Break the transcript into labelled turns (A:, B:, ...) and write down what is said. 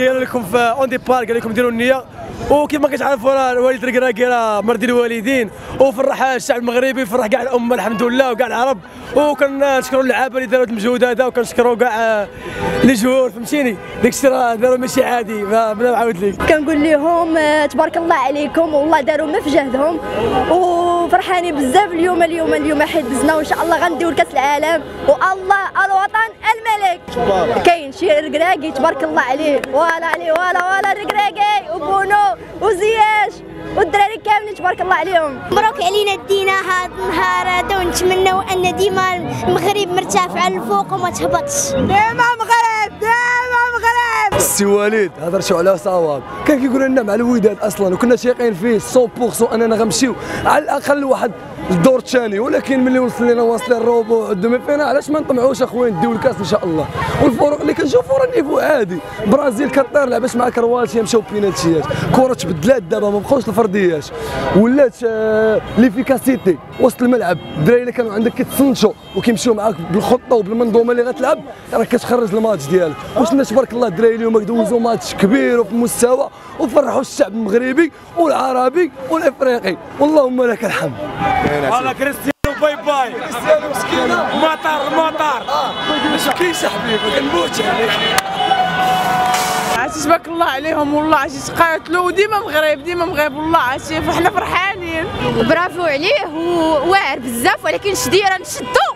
A: قال لكم في اون دي بار قال لكم ديروا النية. وكيف ما كتعرفوا راه الوالد الركراكي راه مرضي الوالدين. وفرح الشعب المغربي فرح كاع الأمة الحمد لله وكاع العرب. وكنشكروا اللعابة اللي داروا المجهود هذا وكنشكروا كاع les joueurs فهمتيني؟ داك الشيء راه داروا ماشي عادي فبلا نعاود لك
B: كنقول لهم آه، تبارك الله عليكم. والله داروا ما في جهدهم. وفرحانين بزاف اليوم اليوم اليوم حيت دزنا وإن شاء الله غنديو لكأس العالم. والله الوطن الملك. كاين شي ركراكي تبارك الله عليه. ولا عليه ولا ولا ركراكي وبونو وزياش والدراري كاملين تبارك الله عليهم.
C: مبروك علينا دينا هذا النهار هذا ونتمنوا أن ديما المغرب مرتفع للفوق وما تهبطش.
B: ديما مغرب ديما مغرب.
A: السي وليد. هضرتوا على صواب؟ كان كيقول لنا مع الوداد أصلا وكنا شايقين فيه 100% أننا غنمشيو على الأقل واحد الدور الثاني ولكن ملي وصل لنا واصلين الربع demi-finale علاش ما نطمعوش اخوين نديو الكاس إن شاء الله. والفرق اللي كنشوفوا راه niveau عادي. برازيل كطير لعبات مع كرواتيا مشاو بينالتيات. كرة تبدلات دابا ما بقاوش الفرديات ولات آه، l'efficacité وسط الملعب. الدراري اللي كانوا عندك كيتصنتوا وكيمشيو معاك بالخطة وبالمنظومة اللي غتلعب. راه كتخرج الماتش ديالك. وشنا تبارك الله الدراري اليوم دوزوا ماتش كبير وفي المستوى وفرحوا الشعب المغربي والعربي والإفريقي. واللهم لك الحمد.
D: هذا كريستيانو bye bye
A: كريستيانو مسكينه
D: مطر مطر
A: ما تبكيش حبيبي كنموت عليك
E: عرفتي تبارك الله عليهم والله عرفتي تقاتلوا وديما مغرب ديما مغرب والله عرفتي فحنا فرحانين.
B: برافو عليه وواعر بزاف ولكن شديره نشدو.